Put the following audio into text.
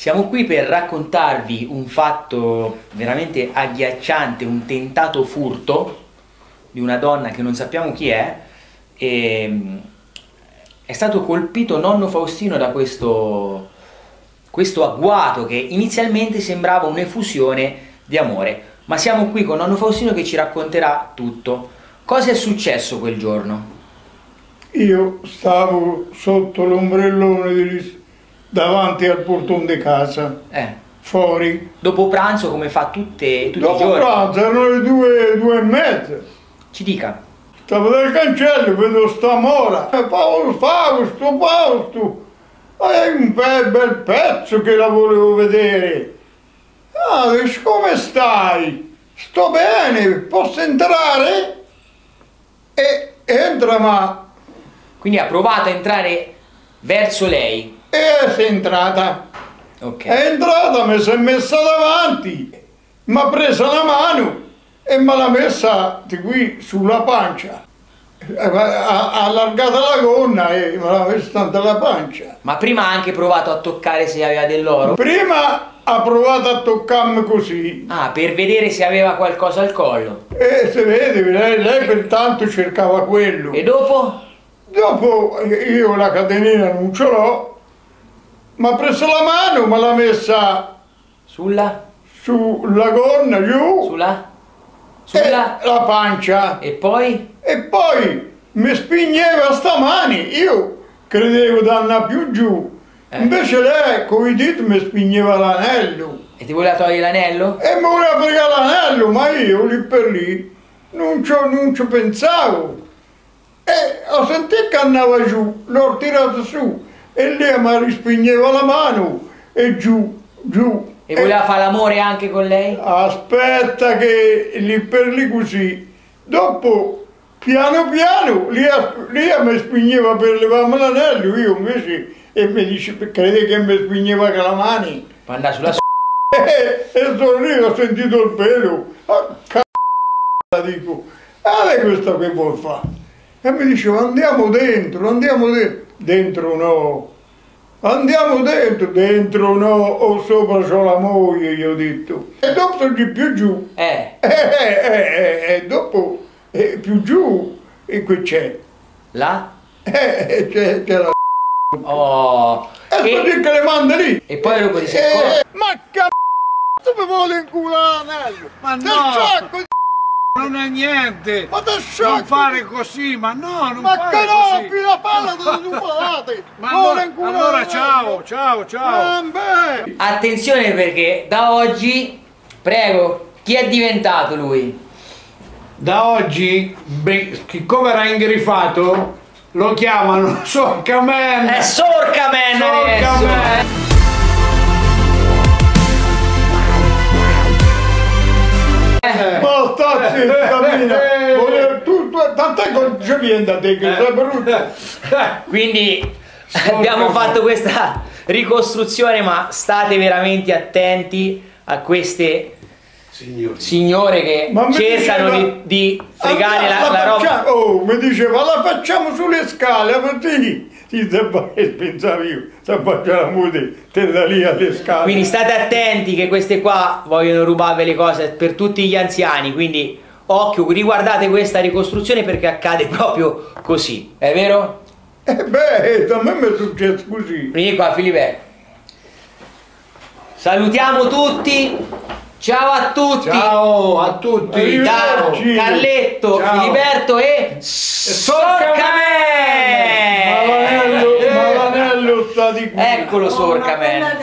Siamo qui per raccontarvi un fatto veramente agghiacciante, un tentato furto di una donna che non sappiamo chi è. E mm, è stato colpito nonno Faustino da questo, questo agguato che inizialmente sembrava un'effusione di amore. Ma siamo qui con nonno Faustino che ci racconterà tutto. Cosa è successo quel giorno? Io stavo sotto l'ombrellone di davanti al portone di casa, Eh, fuori. dopo pranzo come fa tutte, tutti i Dopo giorni? pranzo erano le due, due e mezza. Ci dica. Stavo dal cancello, vedo sta mora. Eh, Paolo Fausto, Fausto. È un bel pezzo che la volevo vedere. Ah, come stai? Sto bene, posso entrare? E entra, ma... Quindi ha provato a entrare verso lei. E sei entrata. Ok. È entrata, mi si è messa davanti, mi ha presa la mano e me l'ha messa di qui sulla pancia. Eh, Ha allargato la gonna e me l'ha messa tanto alla pancia. Ma prima ha anche provato a toccare se aveva dell'oro? Prima ha provato a toccarmi così Ah, per vedere se aveva qualcosa al collo. e si vede, lei, lei pertanto cercava quello. E dopo? Dopo io la catenina non ce l'ho, mi ha preso la mano, me l'ha messa Sulla? sulla gonna giù Sulla? e Sulla? la pancia. E poi? E poi mi spingeva stamani, io credevo di andare più giù. Eh. Invece lei con i diti mi spingeva l'anello E ti voleva togliere l'anello? e mi voleva fregare l'anello, ma io lì per lì non ci, non ci pensavo. E ho sentito che andava giù, l'ho tirato su e lei mi rispingeva la mano e giù, giù. E voleva fare l'amore anche con lei? Aspetta che lì per lì così, dopo piano piano lì mi spingeva per levarmi l'anello, io invece e mi dice, crede che mi spingeva con la mani Per andare sulla s***. e, e sono lì, ho sentito il pelo, ah, c***a dico, guarda questo che vuol fare? E mi diceva andiamo dentro, andiamo dentro, dentro no, andiamo dentro, dentro no, o sopra c'ho la moglie, gli ho detto, e dopo sono di più giù. Eh, E eh, eh, eh, dopo eh, più giù e qui c'è. là? Eh, c'è, c'è la Oh. e E, che le manda lì. e poi sei Eh, accorto? ma cazzo mi vuole inculare? Ma no! sciacco, Non è niente! ma te Non sciacco. fare così, ma no, non Ma fare che così! rompi la palla dove parate? Ma allora, allora ciao, ciao, ciao! Vabbè. Attenzione perché da oggi, prego, chi è diventato lui? Da oggi, siccome era ingrifato, lo chiamano Sorcaman! È Sorcaman adesso! Sorcaman! Ma sta zitta, Mina. Vuole tutto, tant'è che non ci viene da te che sei brutto. Quindi abbiamo fatto questa ricostruzione, ma state veramente attenti a queste Signori. signore che cercano diceva- di, di fregare la, Allora, la roba. facciamo- Oh, mi diceva, la facciamo sulle scale, se vai, pensavo io, se faccio la mute, te da lì alle scale. Quindi state attenti che queste qua vogliono rubarvi le cose per tutti gli anziani, quindi occhio, riguardate questa ricostruzione perché accade proprio così, è vero? Eh beh, a me mi è successo così. Vieni qua Filippo. Salutiamo tutti, ciao a tutti! Ciao a tutti! Da. Carletto, Ciao. Filiberto e Sorcamen! Ma l'anello, ma l'anello sta di qui. Eccolo Sorcamen.